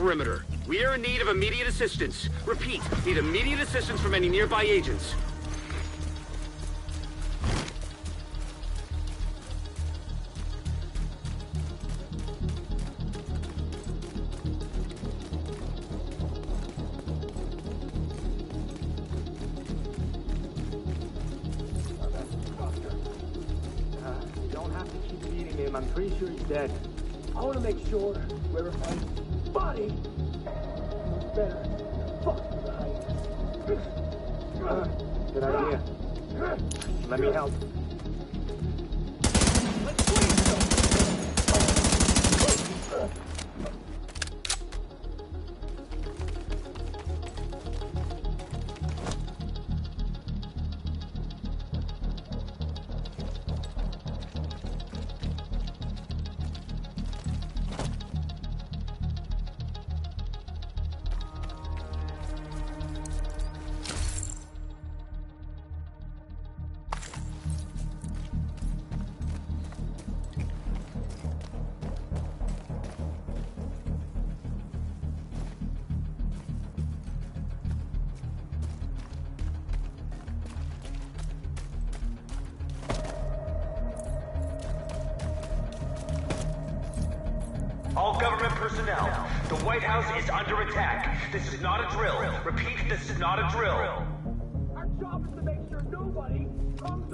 perimeter. We are in need of immediate assistance. Repeat, need immediate assistance from any nearby agents.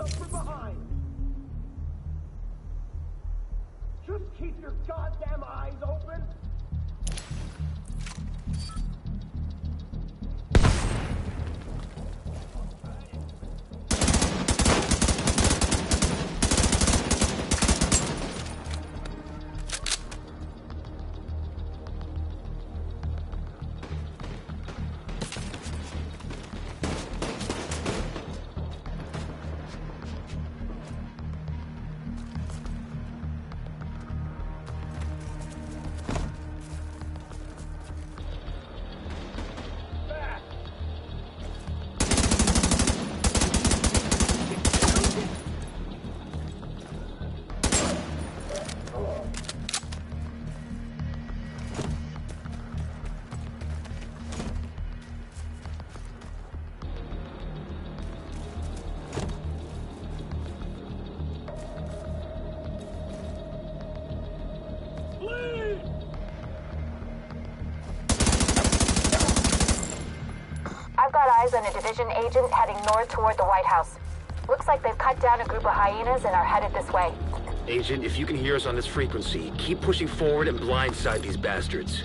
up, rip up. North toward the White House. Looks like they've cut down a group of hyenas and are headed this way. Agent, if you can hear us on this frequency, keep pushing forward and blindside these bastards.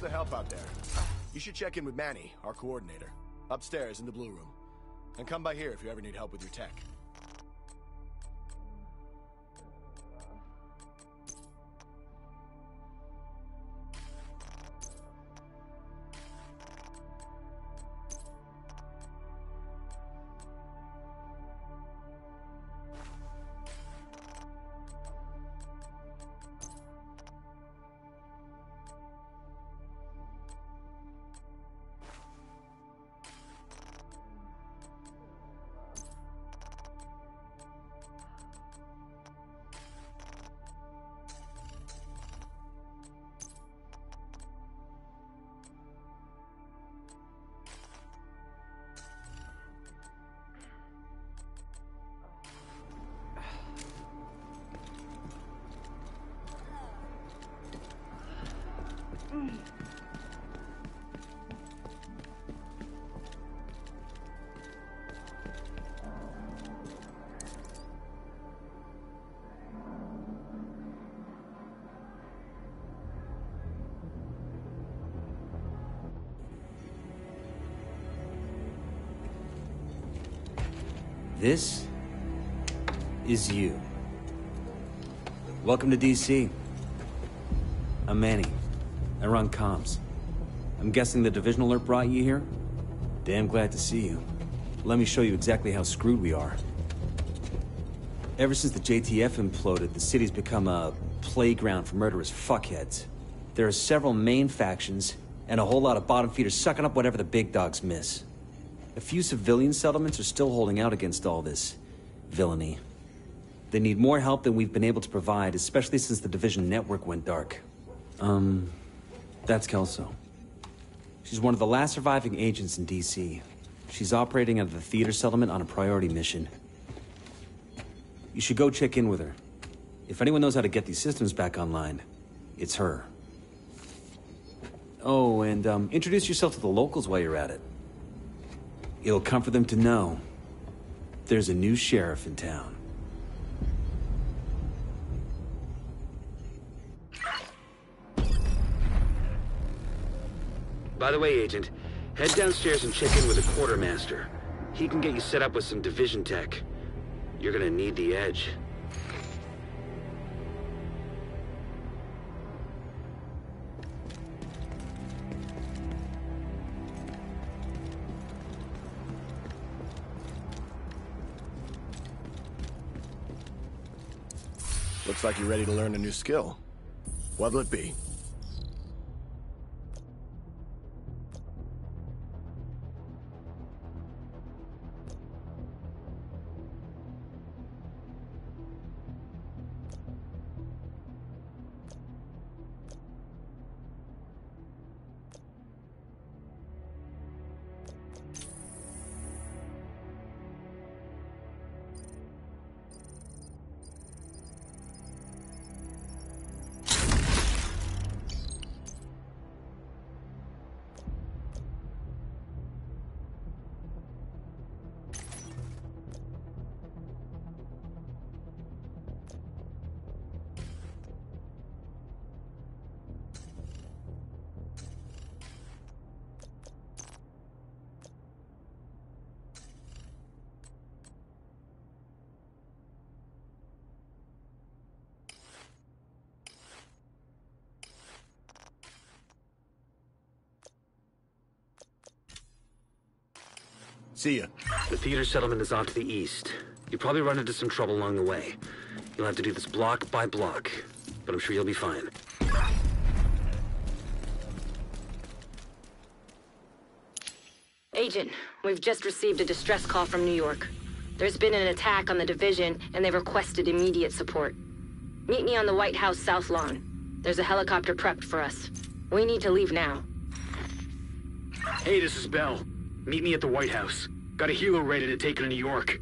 The help out there. You should check in with Manny, our coordinator. Upstairs in the blue room. And come by here if you ever need help with your tech. This is you. Welcome to DC. I'm Manny. I run comms. I'm guessing the division alert brought you here? Damn glad to see you. Let me show you exactly how screwed we are. Ever since the JTF imploded, the city's become a playground for murderous fuckheads. There are several main factions, and a whole lot of bottom feeders sucking up whatever the big dogs miss. A few civilian settlements are still holding out against all this villainy. They need more help than we've been able to provide, especially since the Division network went dark. Um, that's Kelso. She's one of the last surviving agents in D.C. She's operating out of the theater settlement on a priority mission. You should go check in with her. If anyone knows how to get these systems back online, it's her. Oh, and um, introduce yourself to the locals while you're at it. It'll comfort them to know there's a new sheriff in town. By the way, Agent, head downstairs and check in with the quartermaster. He can get you set up with some division tech. You're gonna need the edge. Looks like you're ready to learn a new skill. What'll it be? See ya. The theater settlement is off to the east. You'll probably run into some trouble along the way. You'll have to do this block by block, but I'm sure you'll be fine. Agent, we've just received a distress call from New York. There's been an attack on the division, and they've requested immediate support. Meet me on the White House South Lawn. There's a helicopter prepped for us. We need to leave now. Hey, this is Bell. Meet me at the White House. Got a helo ready to take to New York.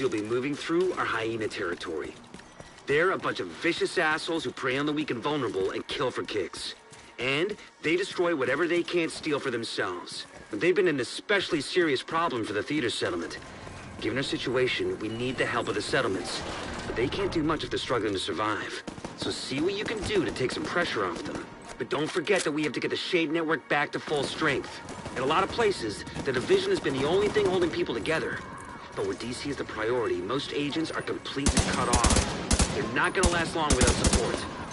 You'll be moving through are hyena territory. They're a bunch of vicious assholes who prey on the weak and vulnerable and kill for kicks. And they destroy whatever they can't steal for themselves. They've been an especially serious problem for the theater settlement. Given our situation, we need the help of the settlements. But they can't do much if they're struggling to survive. So see what you can do to take some pressure off them. But don't forget that we have to get the SHD Network back to full strength. In a lot of places, the Division has been the only thing holding people together. But where DC is the priority, most agents are completely cut off. They're not gonna last long without support.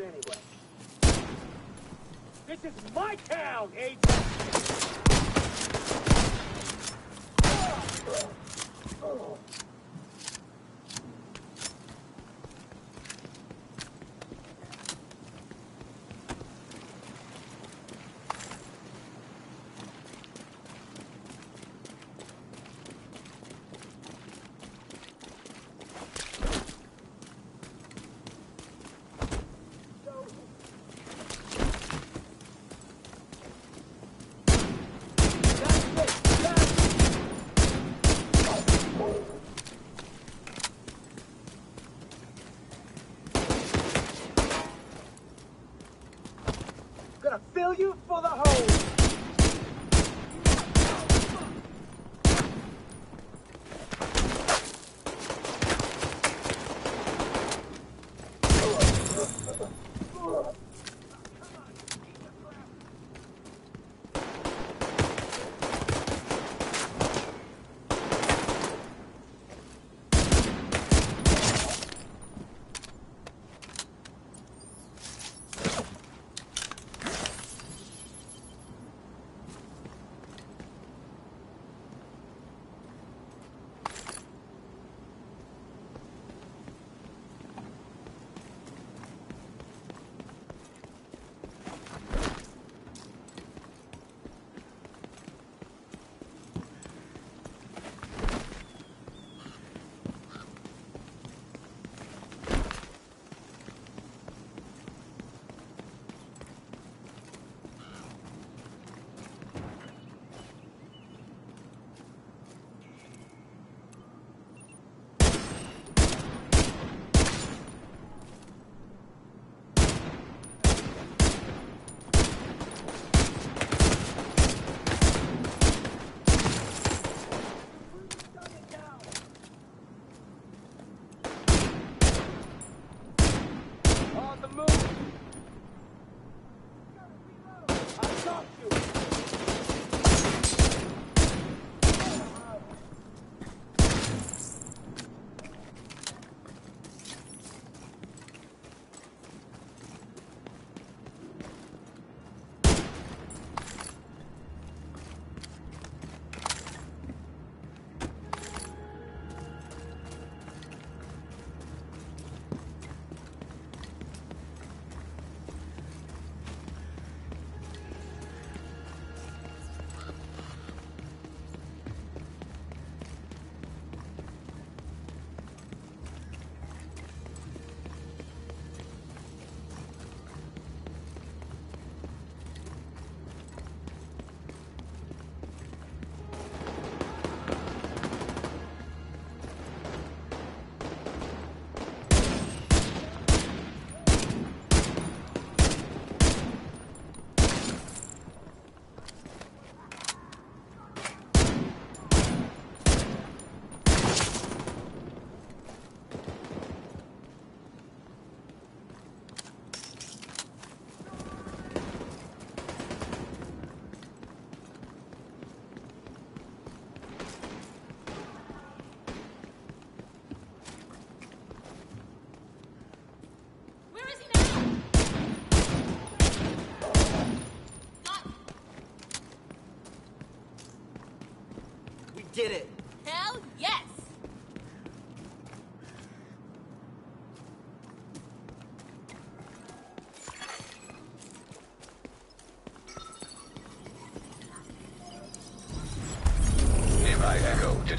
Anyway. This is my town, agent!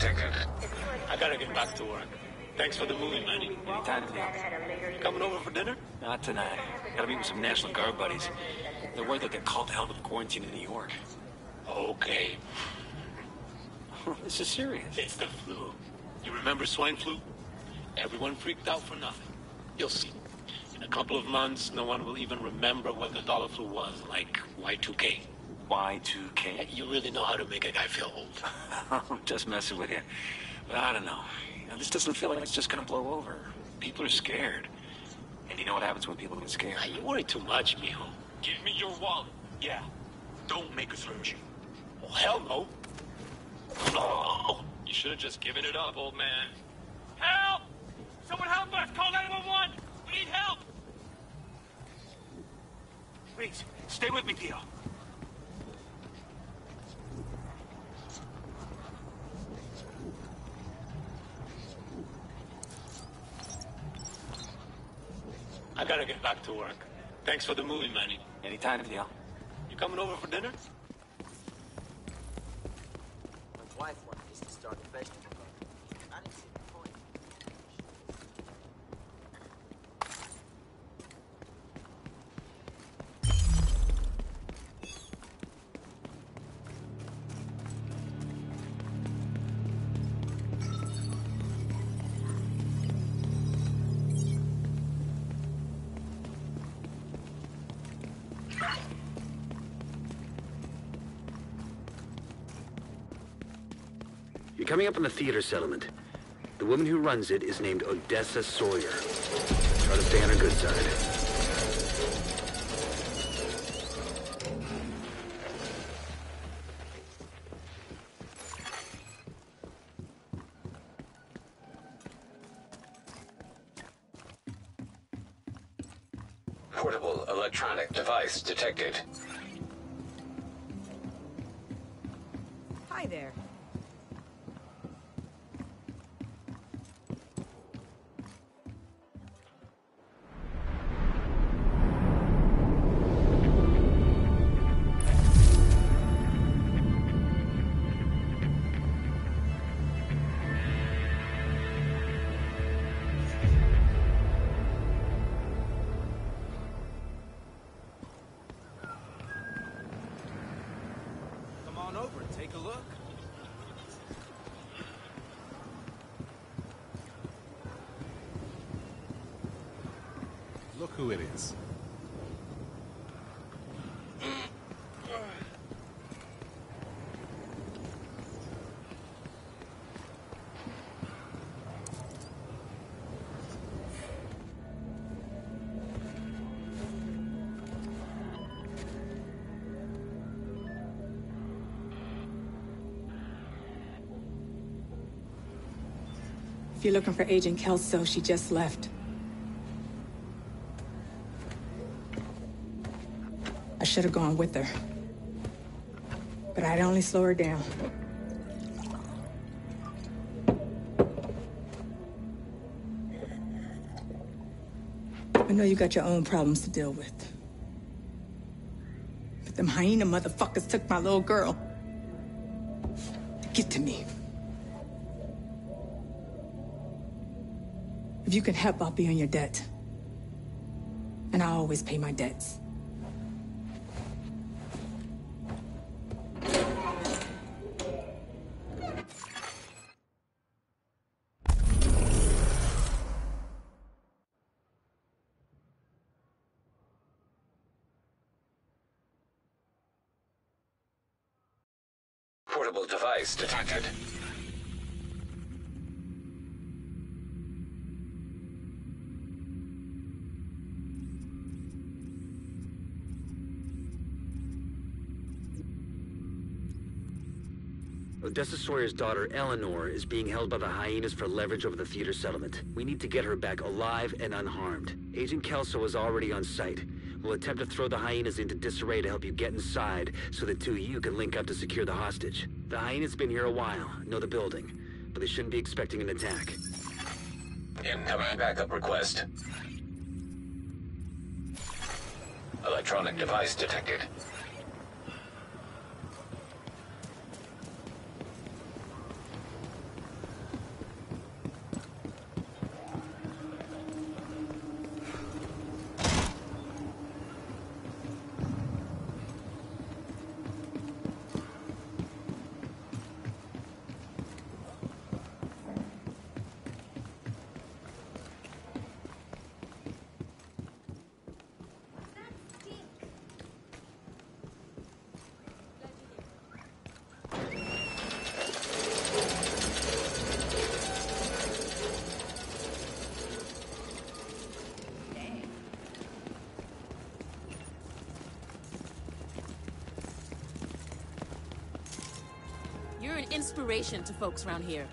Echo detected. I gotta get back to work. Thanks for the movie, Manny. Anytime, Neil. You coming over for dinner? Not tonight. Gotta meet with some National Guard buddies. They're worried they'll get called to hell with quarantine in New York. Okay. this is serious. It's the flu. You remember swine flu? Everyone freaked out for nothing. You'll see. In a couple of months, no one will even remember what the dollar flu was, like Y2K. Y2K? You really know how to make a guy feel old. I'm just messing with you. But I don't know. You know. This doesn't feel like it's just gonna blow over. People are scared. And you know what happens when people get scared? You worry too much, mijo. Give me your wallet. Yeah. Don't make us hurt you. Oh, hell no. No! You should have just given it up, old man. Help! Someone help us! Call 911! We need help! Please, stay with me, Theo. I gotta get back to work. Thanks for the movie, Manny. Anytime, Theo. You coming over for dinner? My wife wanted us to start a vegetable coming up on the theater settlement. The woman who runs it is named Odessa Sawyer. Try to stay on her good side. You're looking for Agent Kelso, she just left. I should have gone with her. But I'd only slow her down. I know you got your own problems to deal with. But them hyena motherfuckers took my little girl. Get to me. If you can help, I'll be on your debt. And I always pay my debts. Portable device detected. Odessa Sawyer's daughter, Eleanor, is being held by the hyenas for leverage over the theater settlement. We need to get her back alive and unharmed. Agent Kelso is already on site. We'll attempt to throw the hyenas into disarray to help you get inside, so the two of you can link up to secure the hostage. The hyenas been here a while, know the building, but they shouldn't be expecting an attack. Incoming backup request. Electronic device detected. You're an to folks around here.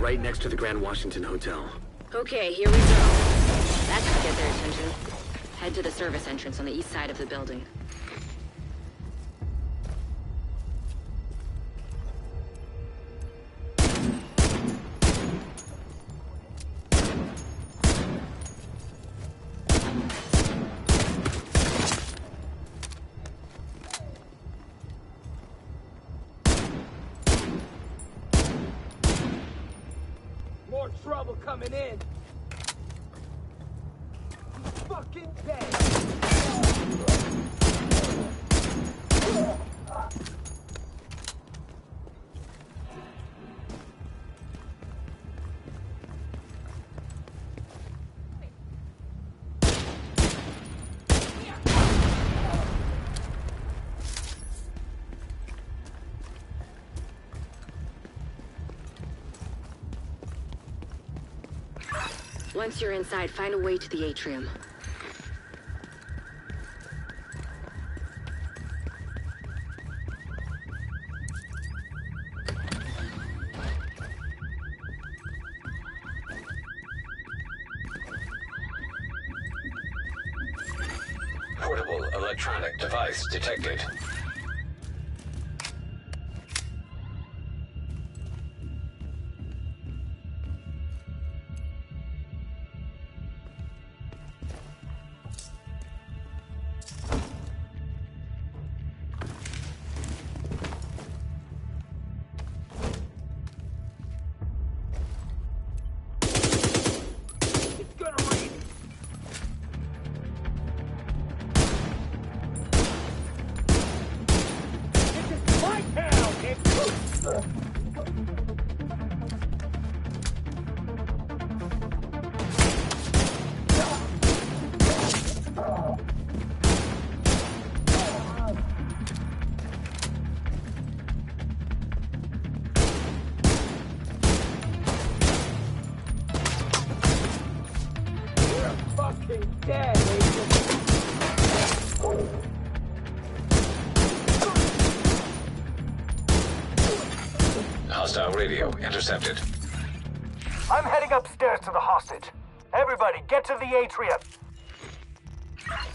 Right next to the Grand Washington Hotel. Okay, here we go. That should get their attention. Head to the service entrance on the east side of the building. Once you're inside, find a way to the atrium. Intercepted. I'm heading upstairs to the hostage. Everybody, get to the atrium.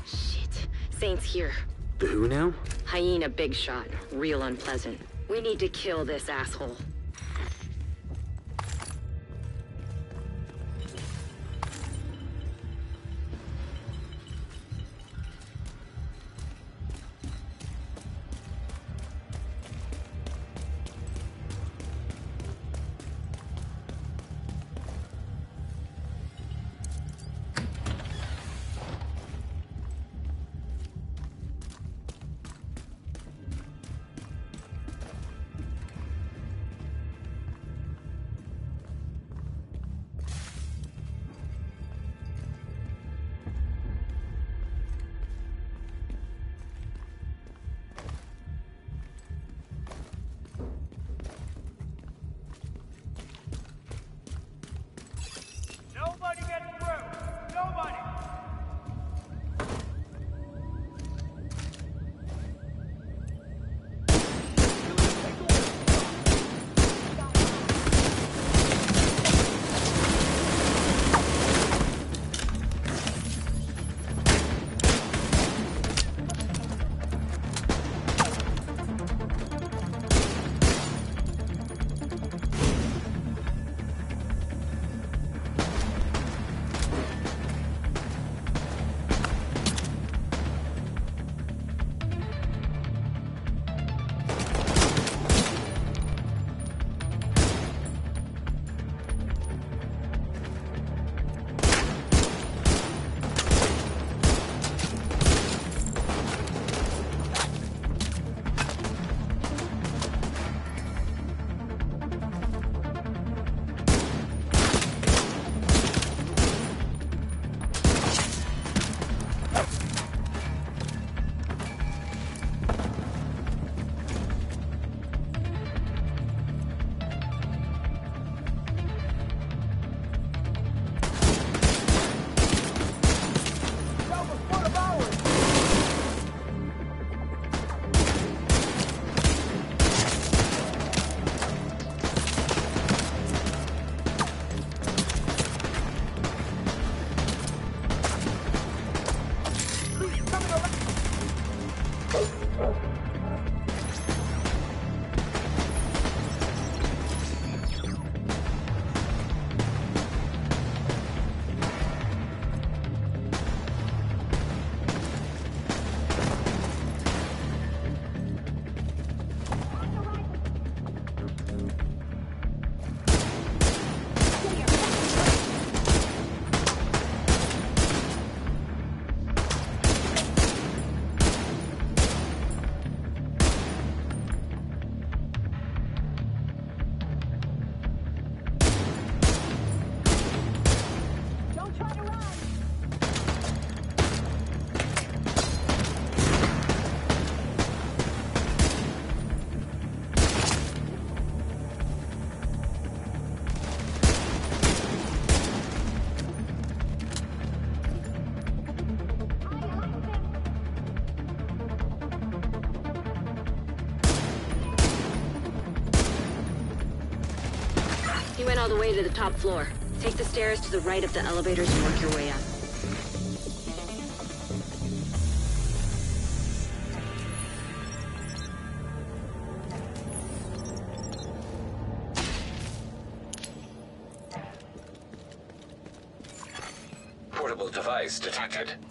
Shit. Saint's here. The who now? Hyena big shot. Real unpleasant. We need to kill this asshole. To the top floor. Take the stairs to the right of the elevators and work your way up. Portable device detected.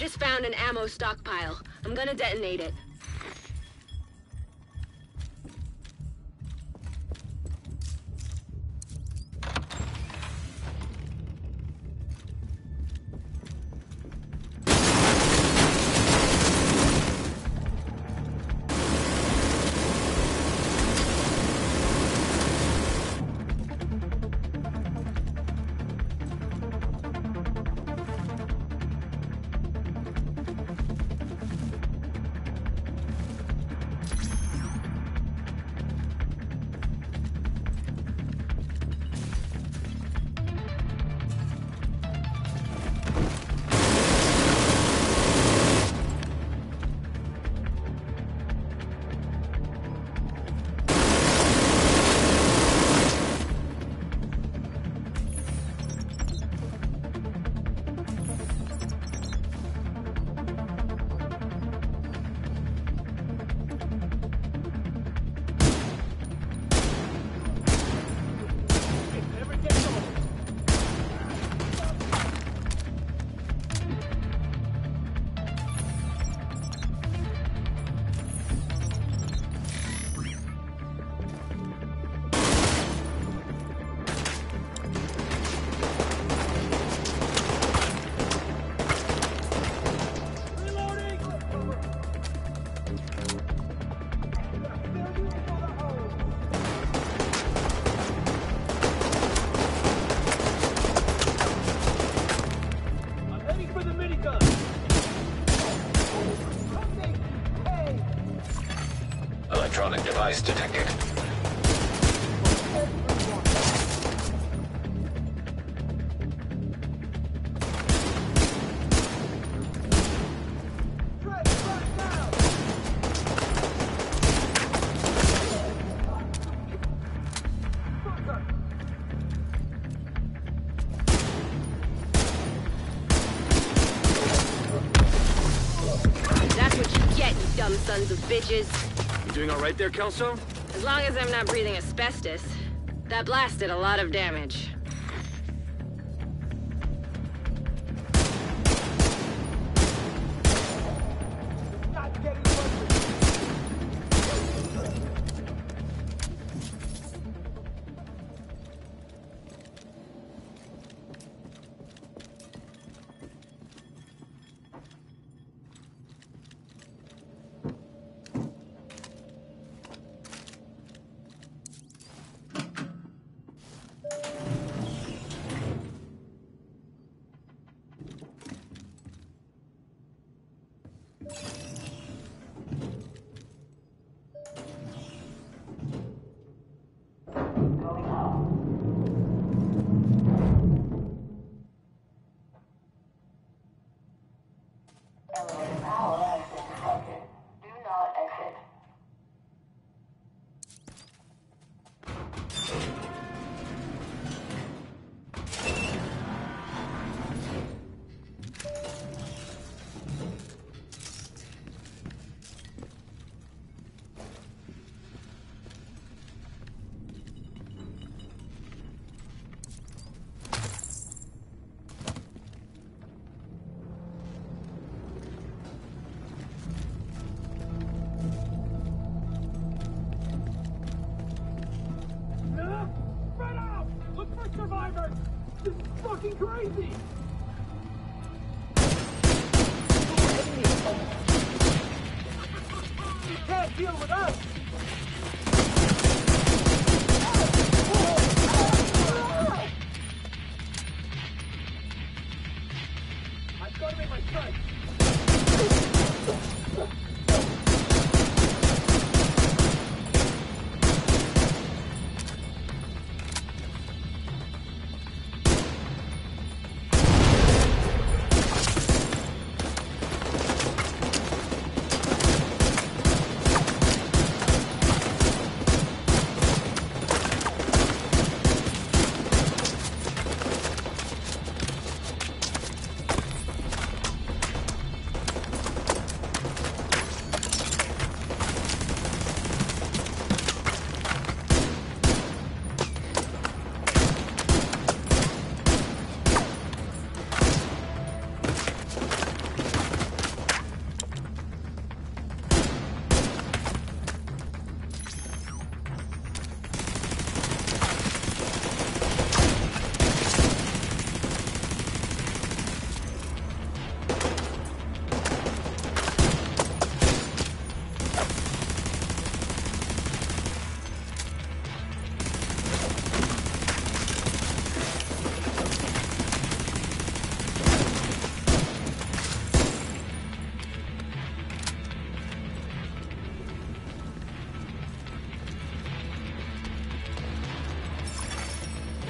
Just found an ammo stockpile. I'm gonna detonate it. bitches. You doing all right there, Kelso? As long as I'm not breathing asbestos. That blast did a lot of damage.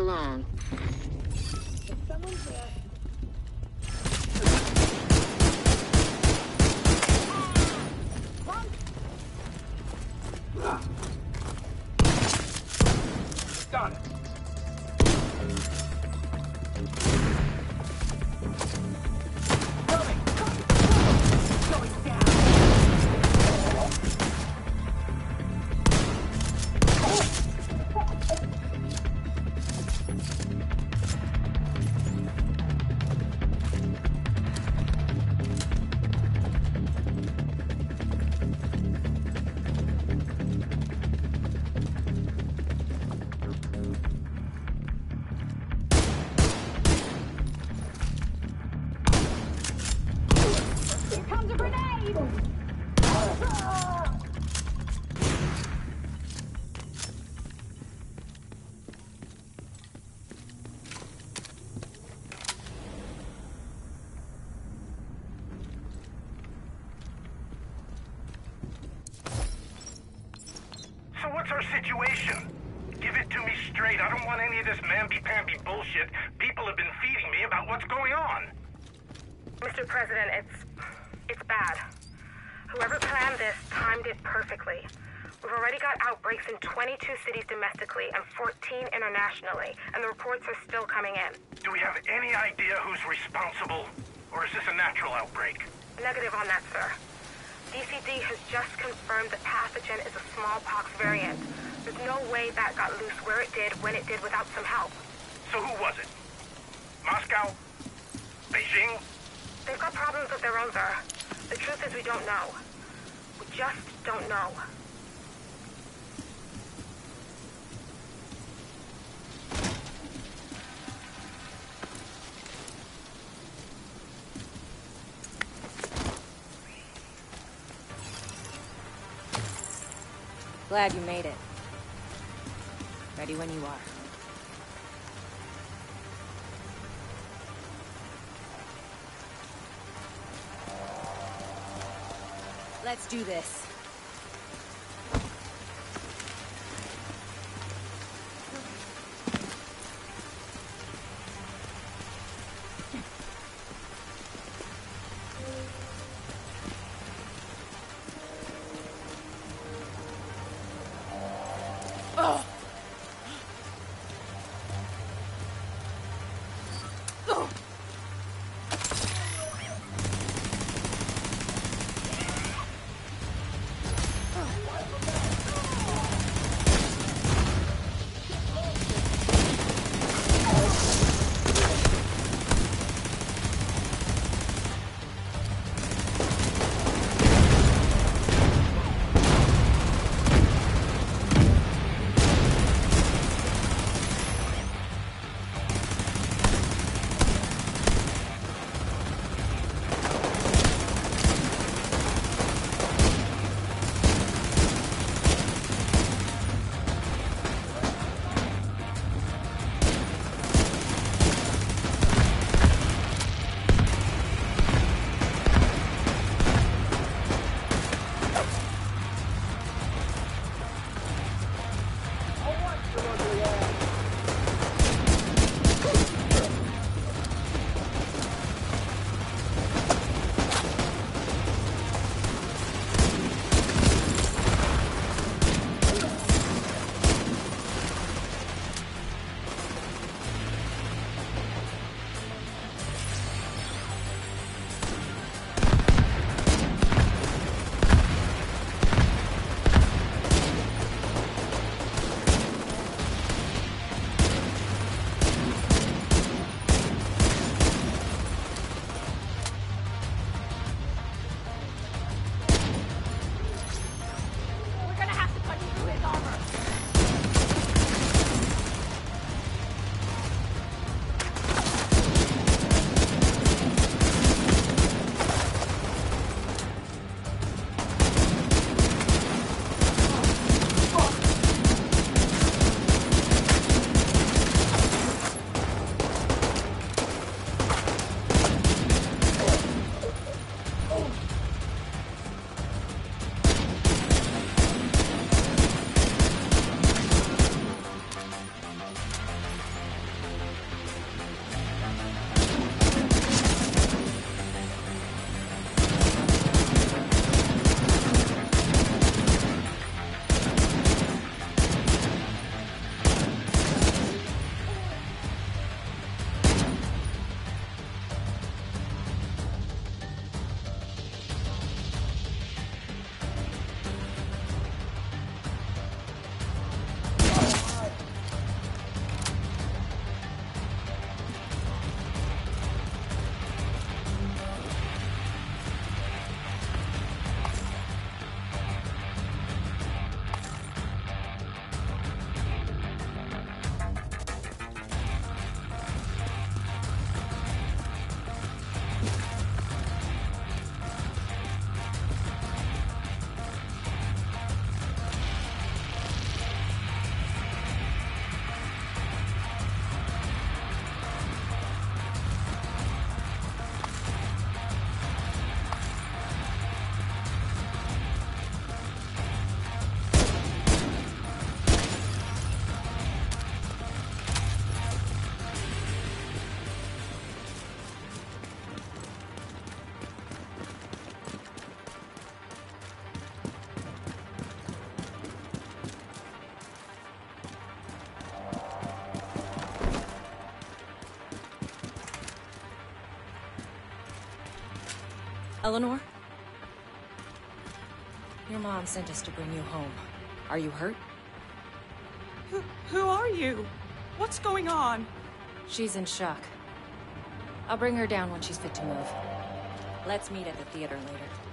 long. just don't know. Glad you made it. Ready when you are. Let's do this. Eleanor? Your mom sent us to bring you home. Are you hurt? Who, who are you? What's going on? She's in shock. I'll bring her down when she's fit to move. Let's meet at the theater later.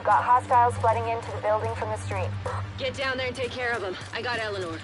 You've got hostiles flooding into the building from the street. Get down there and take care of them. I got Eleanor.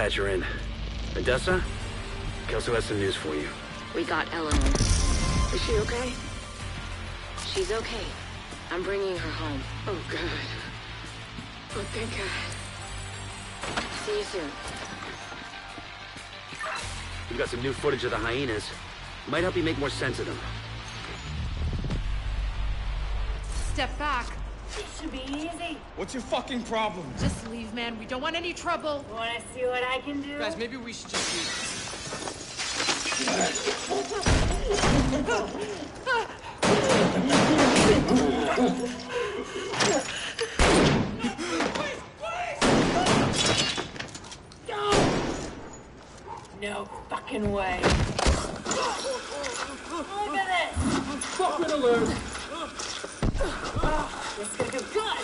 Patch her in. Odessa? Kelso has some news for you. We got Eleanor. Is she okay? She's okay. I'm bringing her home. Oh, God. Oh, thank God. See you soon. We've got some new footage of the hyenas. Might help you make more sense of them. What's your fucking problem? Just leave, man. We don't want any trouble. Wanna see what I can do? Guys, maybe we should just leave. No fucking way. Look at this. Fucking alert! This is gonna go good.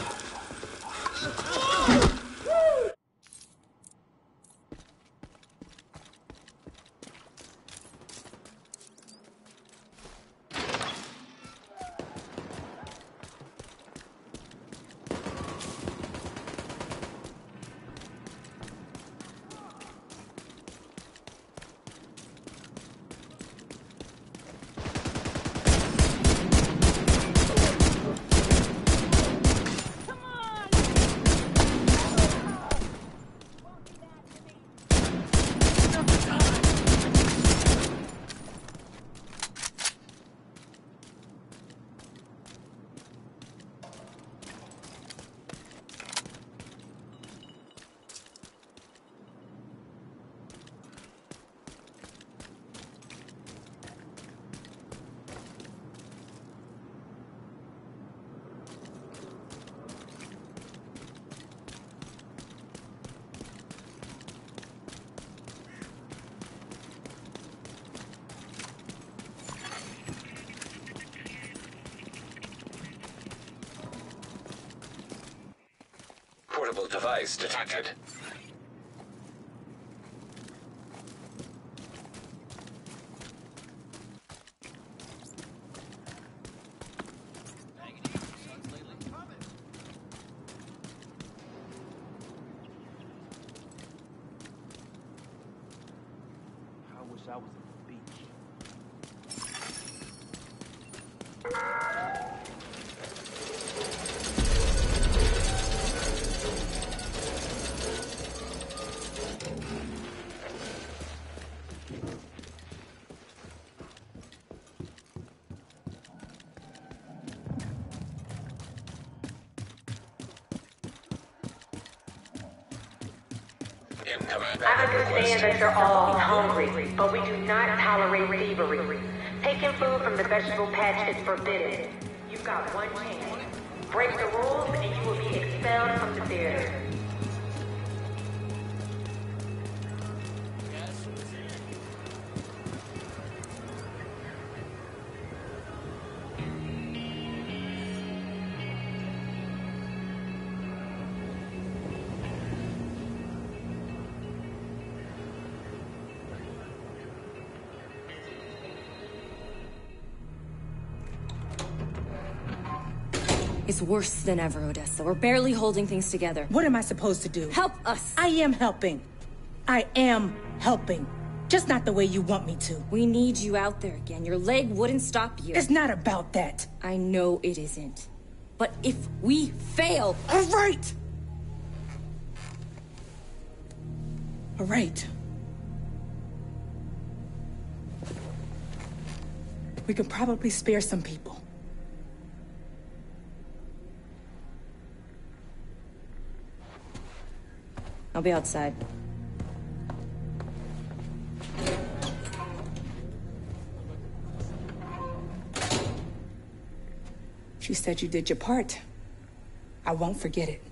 Device detected. I wish I was at the beach. Incoming I backup understand request. that you're all hungry, but we do not tolerate thievery. Taking food from the vegetable patch is forbidden. You've got one chance. Break the rules and you will be expelled from the theater. It's worse than ever, Odessa. We're barely holding things together. What am I supposed to do? Help us! I am helping. I am helping. Just not the way you want me to. We need you out there again. Your leg wouldn't stop you. It's not about that. I know it isn't. But if we fail. All right! All right. We can probably spare some people. I'll be outside. You said you did your part. I won't forget it.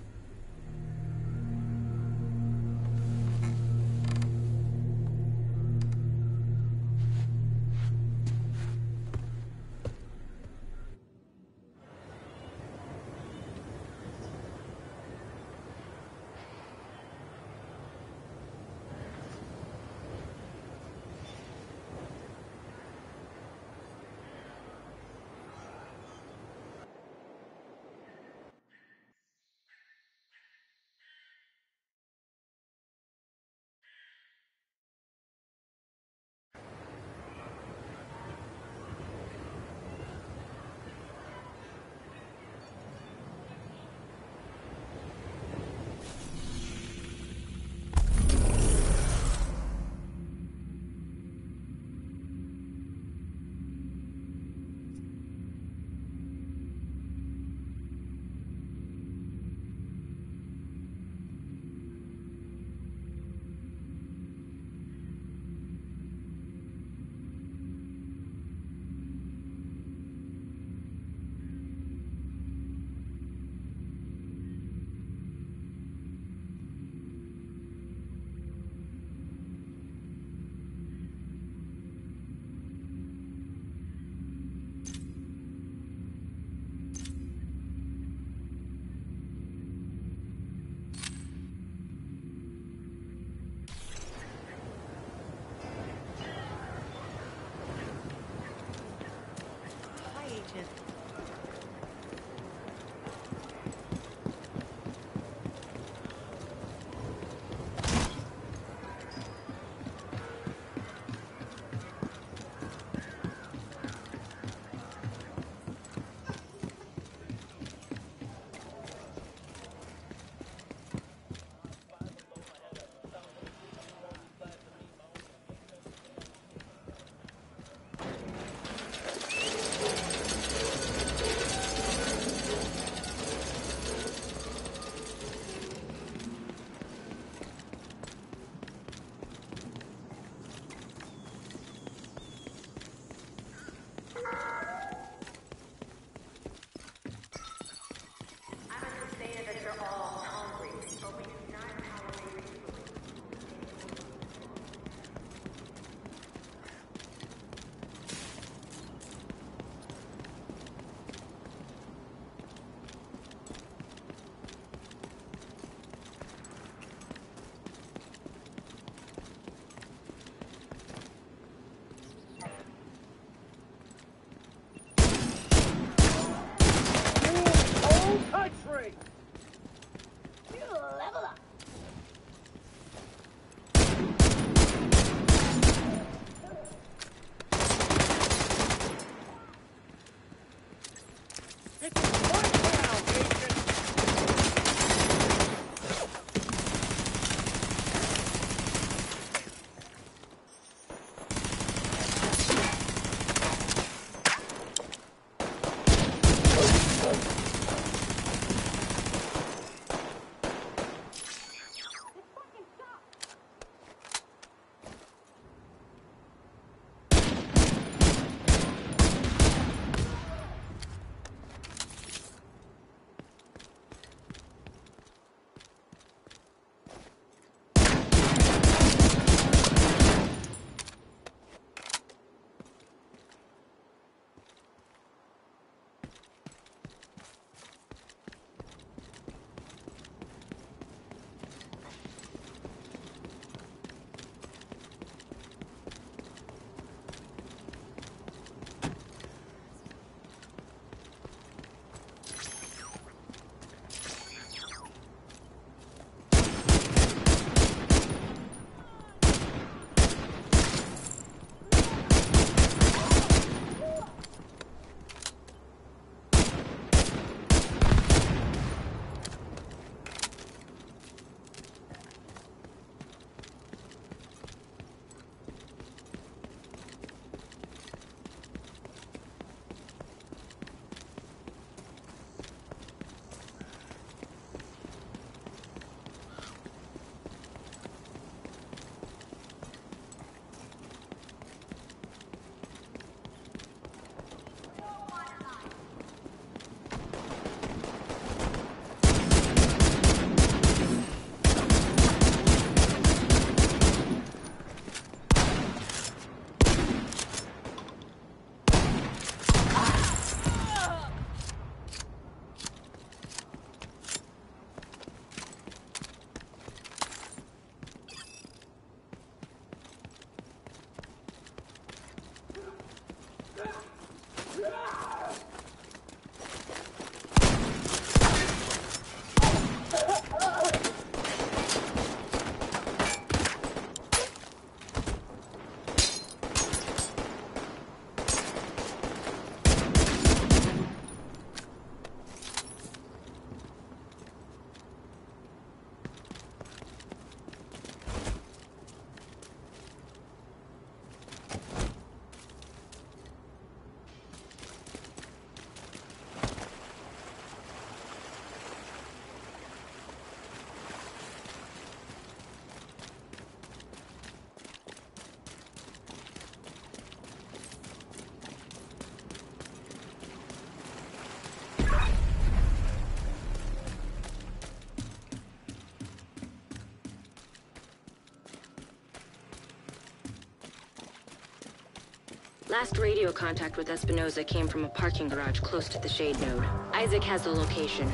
Last radio contact with Espinosa came from a parking garage close to the SHD node. ISAC has the location.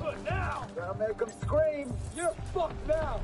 Good now! I'll make scream! You're fucked now!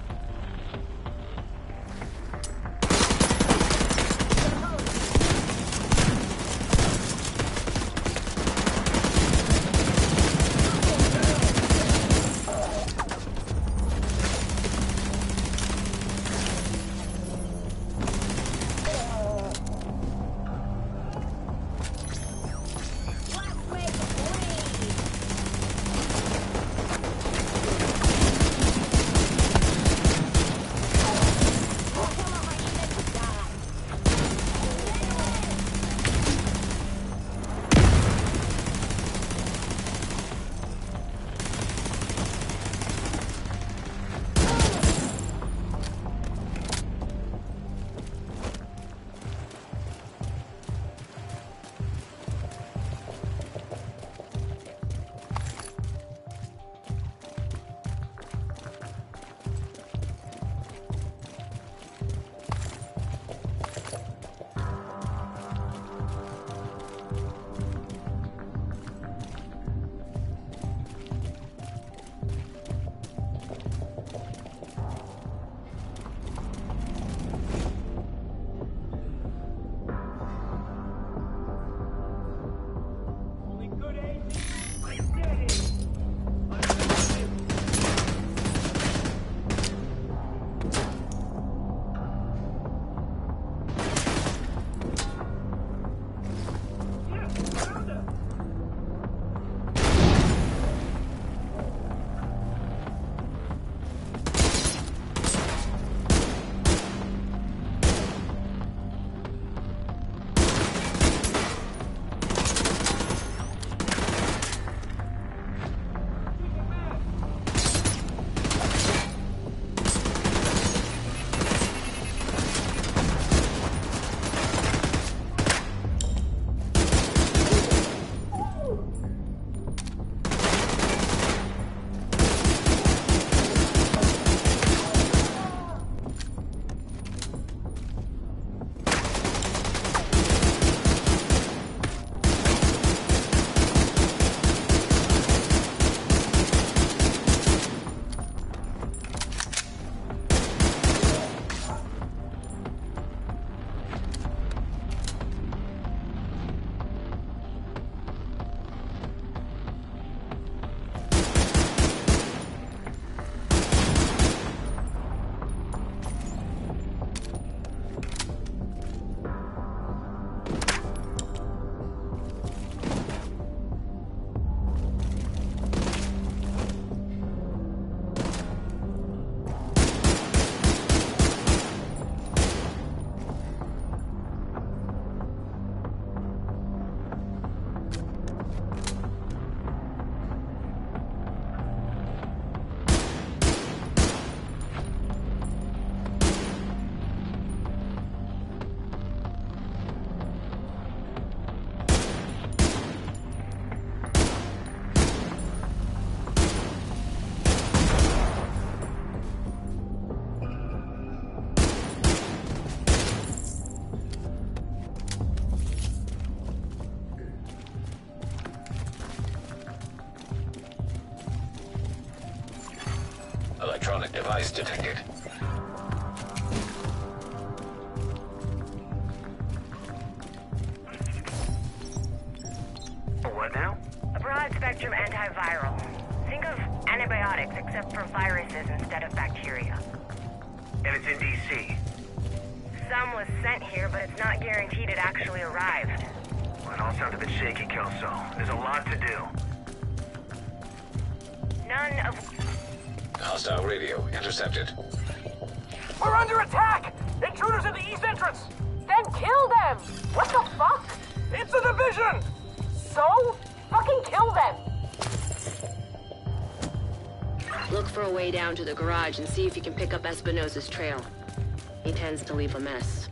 Electronic device detected. What now? A broad spectrum antiviral. Think of antibiotics except for viruses instead of bacteria. And it's in D.C. Some was sent here, but it's not guaranteed it actually arrived. Well, it all sounds a bit shaky, Kelso. There's a lot to do. None of Hostile radio intercepted. We're under attack! Intruders at the east entrance! Then kill them! What the fuck? It's a division! So? Fucking kill them! Look for a way down to the garage and see if you can pick up Espinosa's trail. He tends to leave a mess.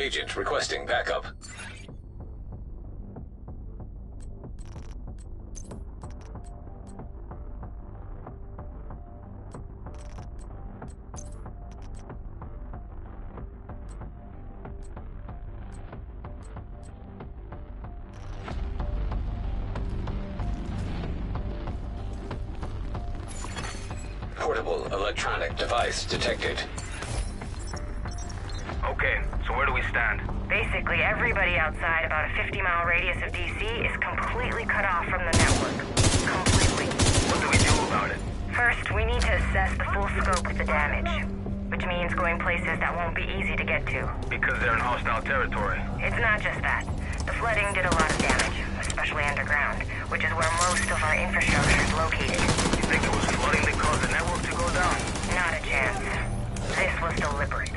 Agent requesting backup. Portable electronic device detected. So where do we stand? Basically, everybody outside about a 50 mile radius of DC is completely cut off from the network. Completely. What do we do about it? First, we need to assess the full scope of the damage, which means going places that won't be easy to get to. Because they're in hostile territory. It's not just that. The flooding did a lot of damage, especially underground, which is where most of our infrastructure is located. You think it was flooding that caused the network to go down? Not a chance. This was deliberate.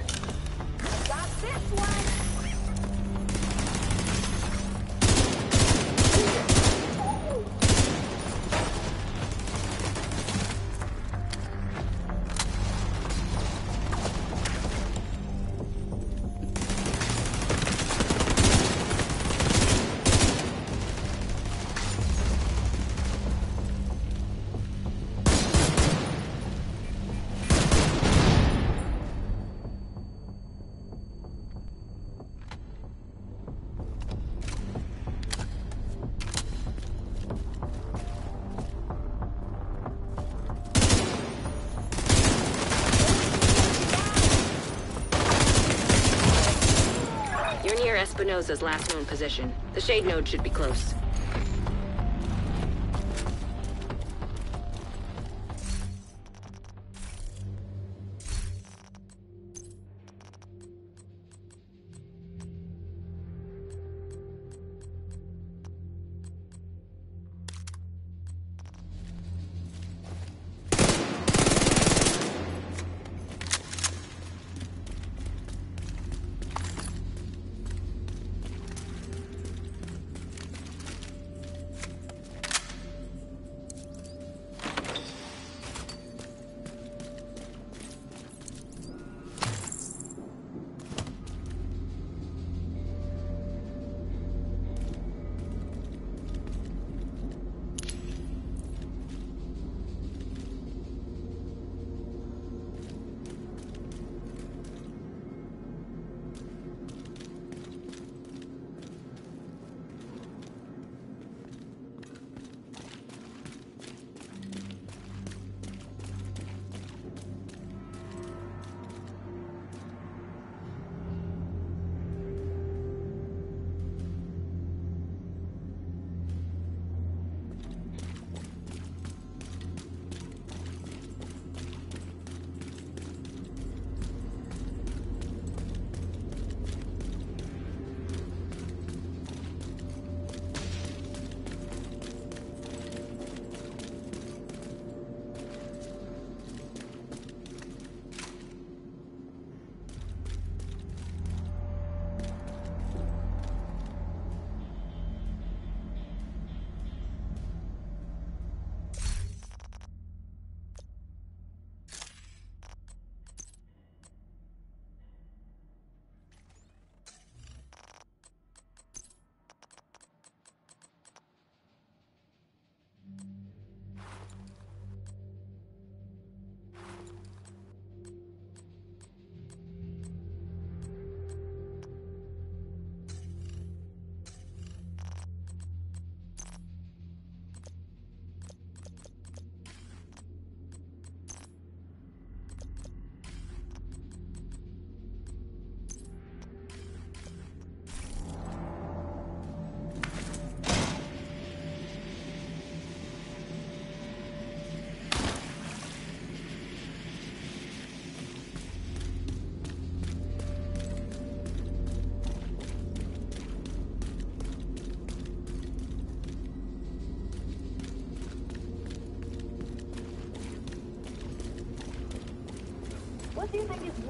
Espinosa's last known position. The SHD node should be close.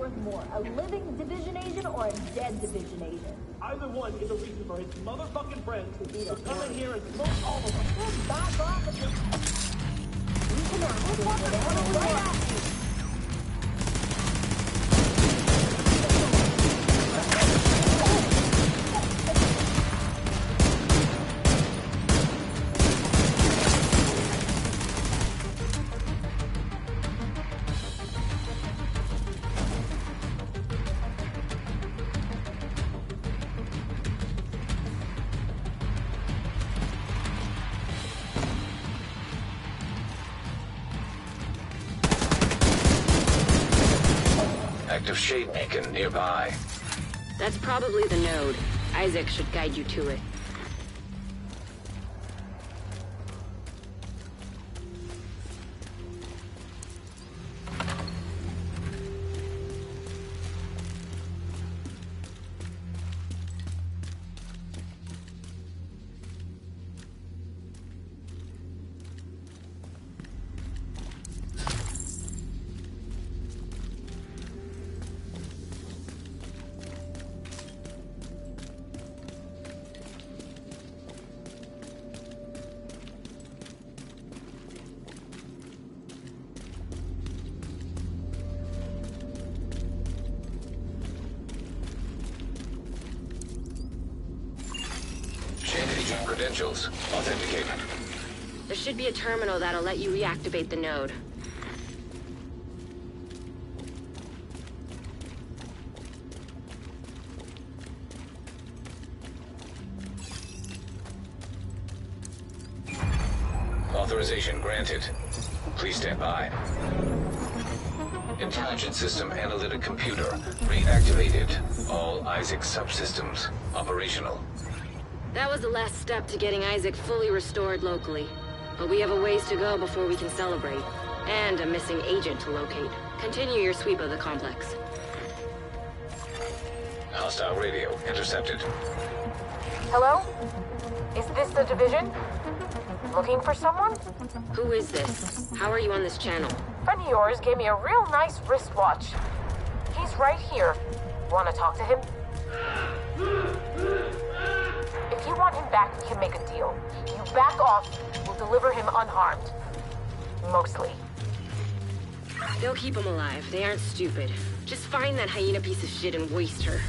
Worth more, a living division agent or a dead division agent? Either one is a reason for his motherfucking friends beacon nearby. That's probably the node. ISAC should guide you to it. Reactivated. All ISAC subsystems operational. That was the last step to getting ISAC fully restored locally. But we have a ways to go before we can celebrate. And a missing agent to locate. Continue your sweep of the complex. Hostile radio intercepted. Hello? Is this the division? Looking for someone? Who is this? How are you on this channel? Friend of yours gave me a real nice wristwatch. He's right here. Want to talk to him? If you want him back, we can make a deal. You back off, we'll deliver him unharmed. Mostly. They'll keep him alive. They aren't stupid. Just find that hyena piece of shit and waste her.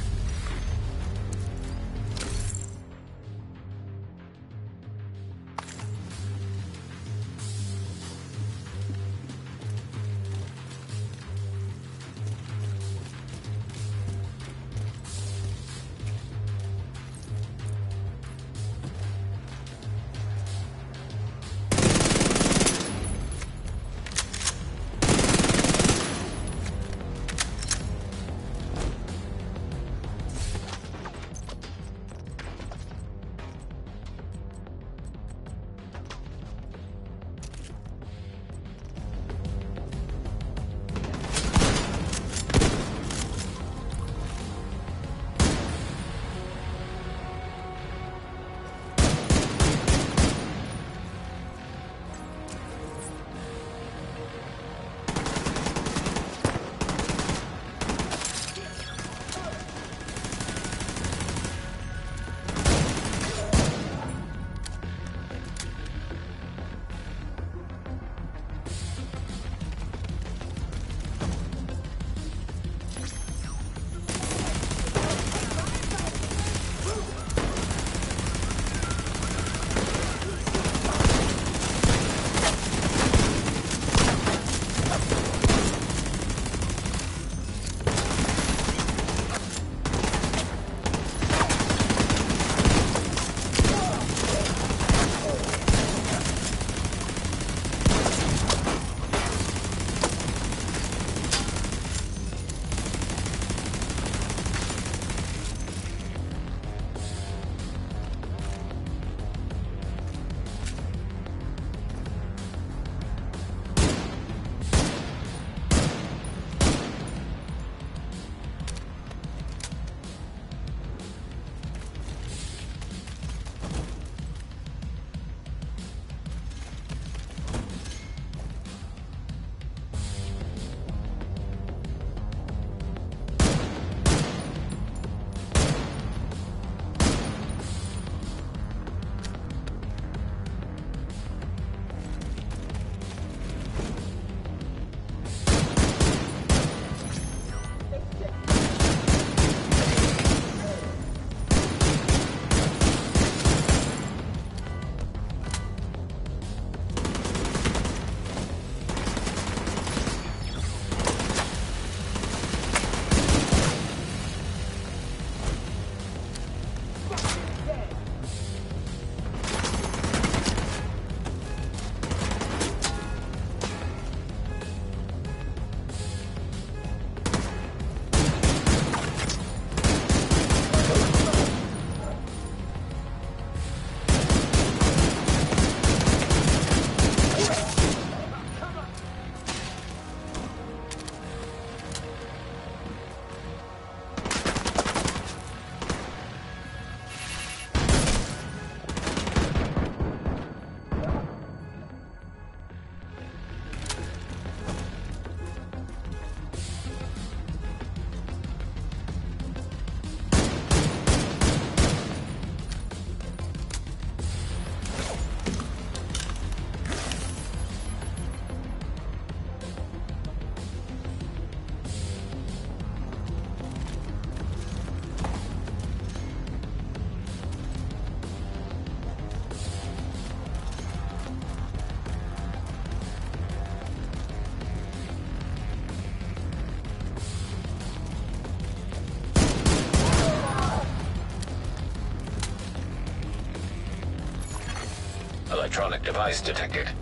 Device detected.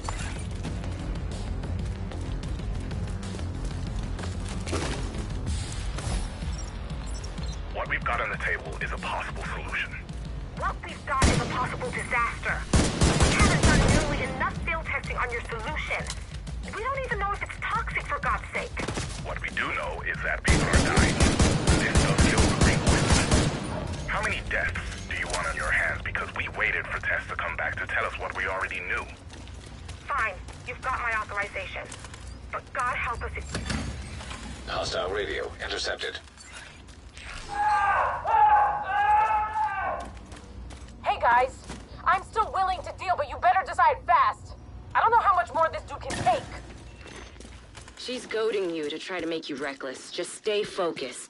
Try to make you reckless. Just stay focused.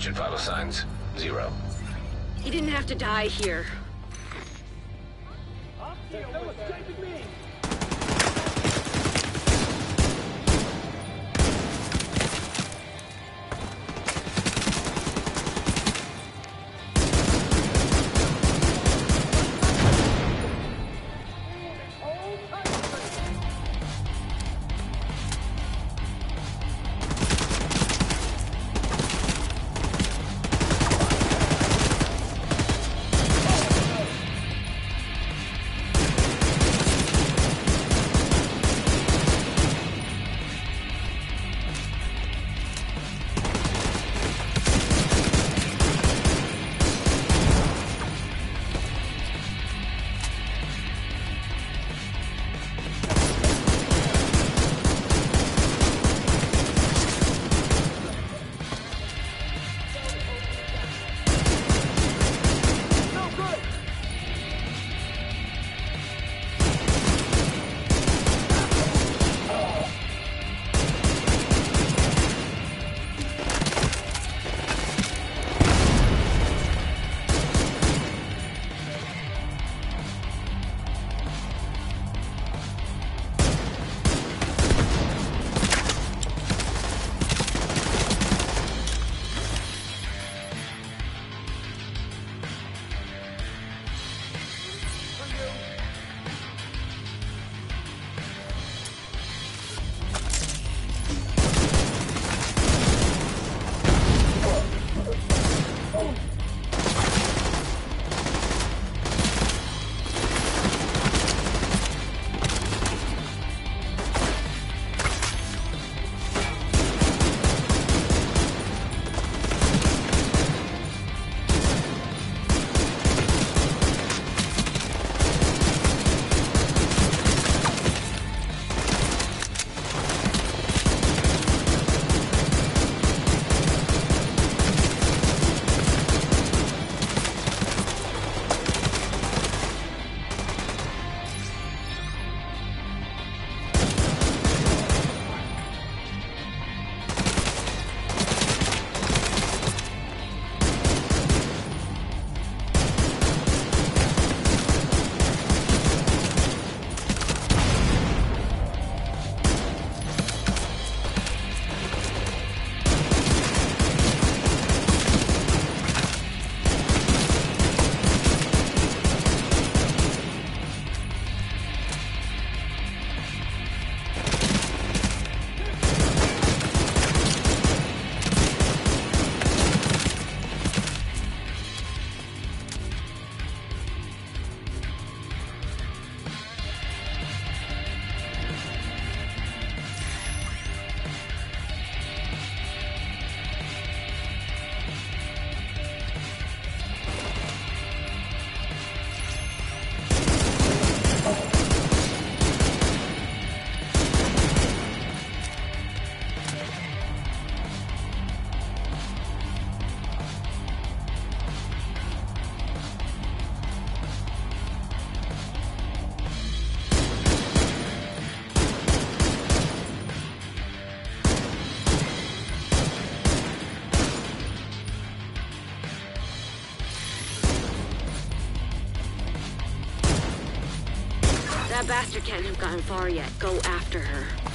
Agent vital oh signs, zero. He didn't have to die here. Bastard can't have gone far yet. Go after her.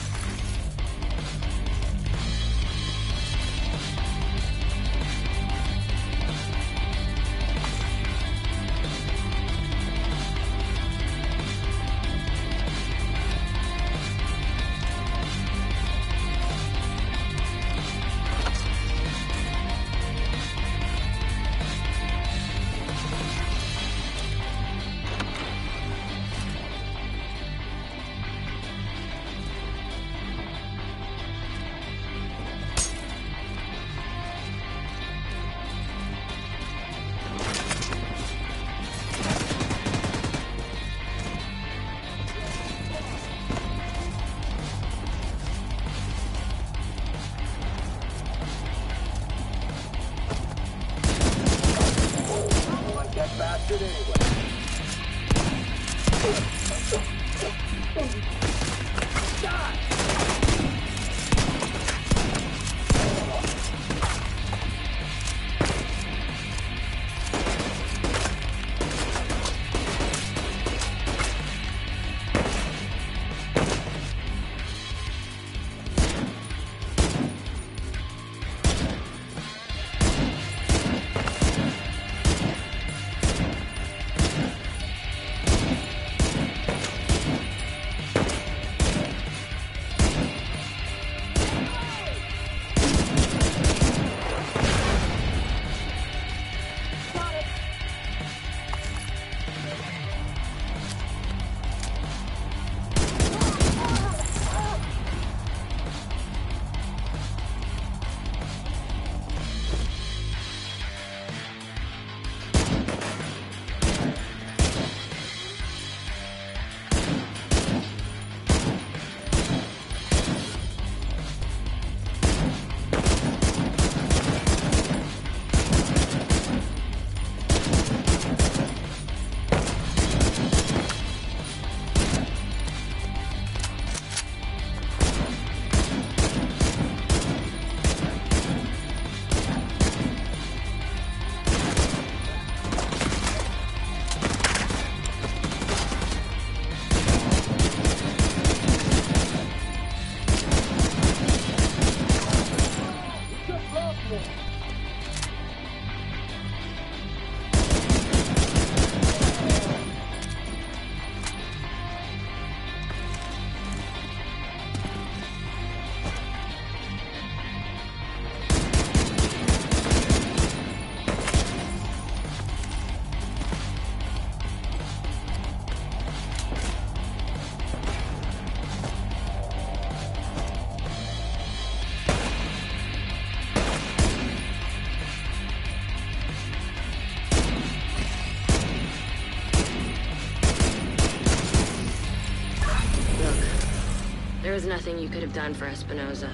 Nothing you could have done for Espinosa.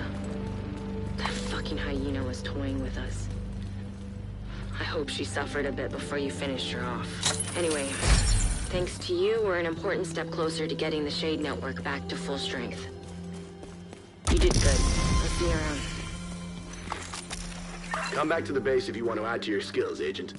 That fucking hyena was toying with us. I hope she suffered a bit before you finished her off. Anyway, thanks to you, we're an important step closer to getting the SHD Network back to full strength. You did good. I'll see you around. Come back to the base if you want to add to your skills, Agent.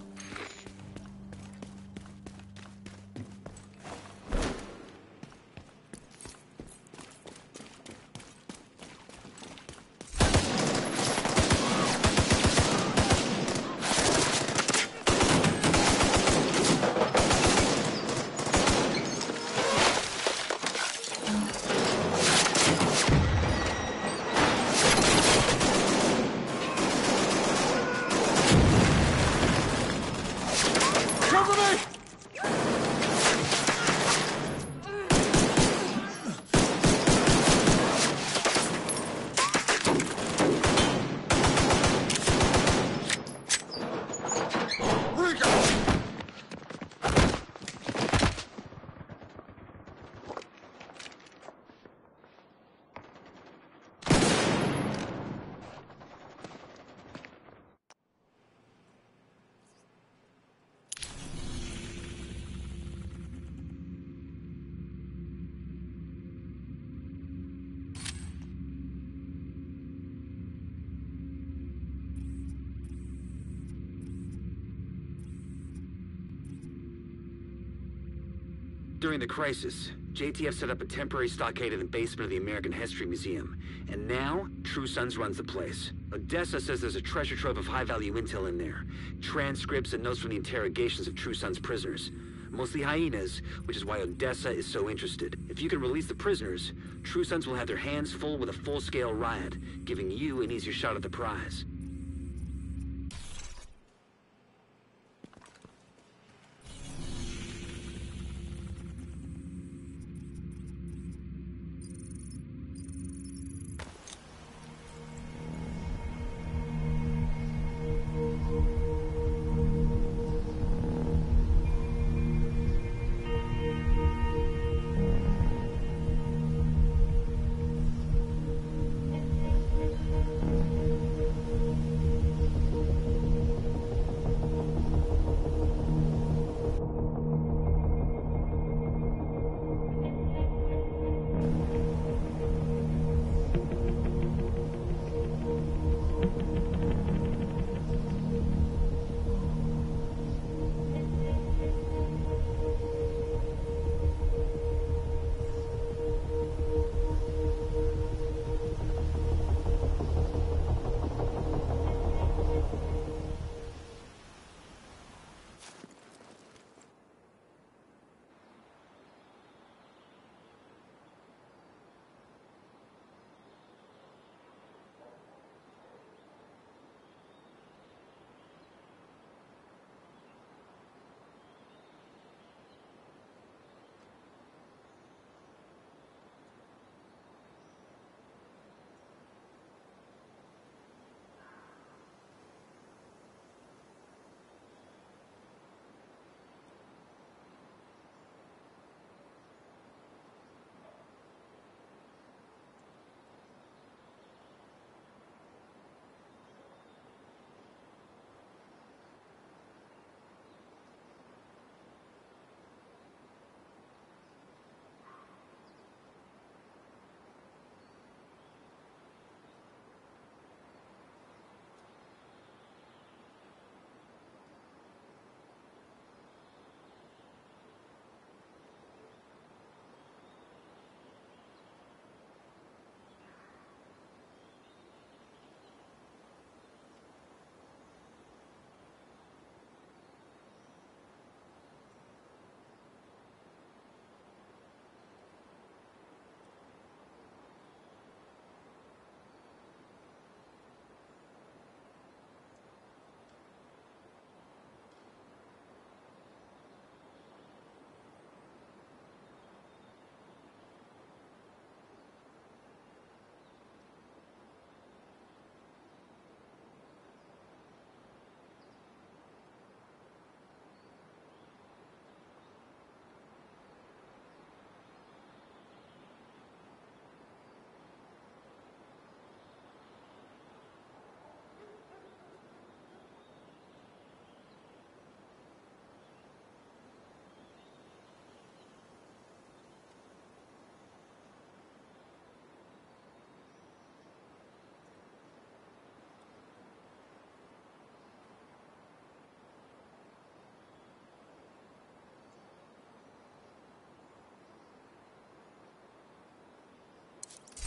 The crisis, JTF set up a temporary stockade in the basement of the American History Museum. And now, True Sons runs the place. Odessa says there's a treasure trove of high-value intel in there. Transcripts and notes from the interrogations of True Sons prisoners. Mostly hyenas, which is why Odessa is so interested. If you can release the prisoners, True Sons will have their hands full with a full-scale riot, giving you an easier shot at the prize.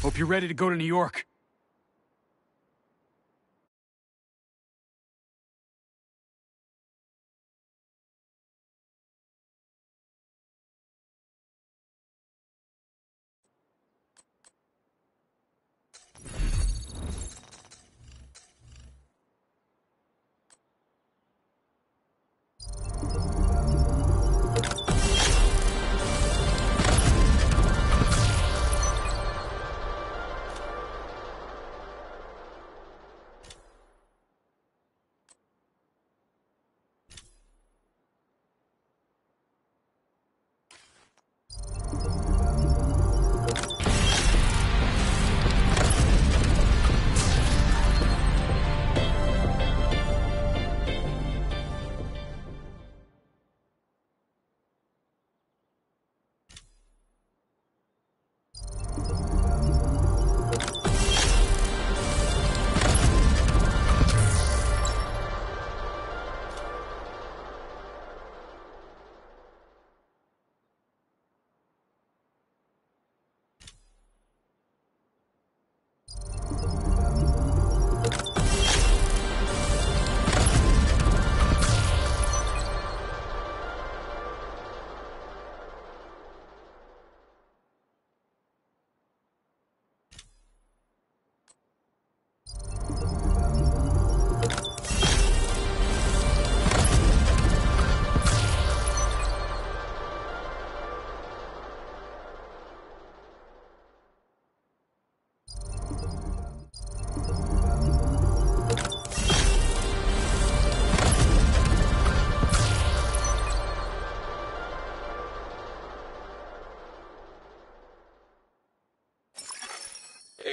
Hope you're ready to go to New York.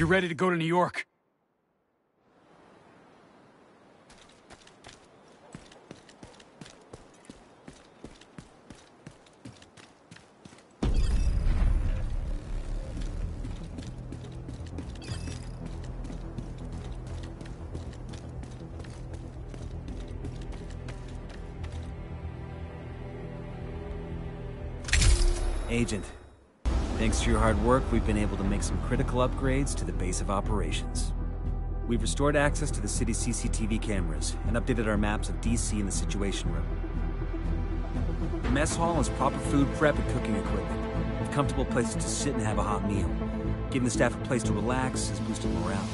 You're ready to go to New York. Agent, thanks to your hard work, we've been able to make some critical upgrades to the base of operations. We've restored access to the city's CCTV cameras and updated our maps of DC and the Situation Room. The mess hall has proper food prep and cooking equipment, with comfortable places to sit and have a hot meal. Giving the staff a place to relax has boosted morale.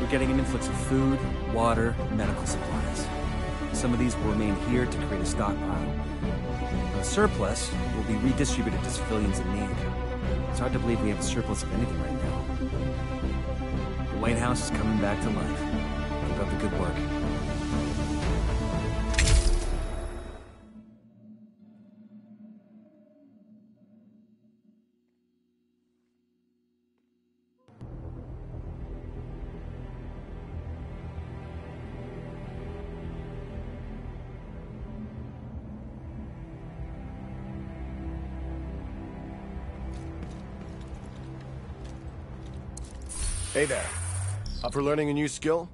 We're getting an influx of food, water, medical supplies. Some of these will remain here to create a stockpile. The surplus will be redistributed to civilians in need. It's hard to believe we have a surplus of anything right now. The White House is coming back to life. Keep up the good work. For learning a new skill?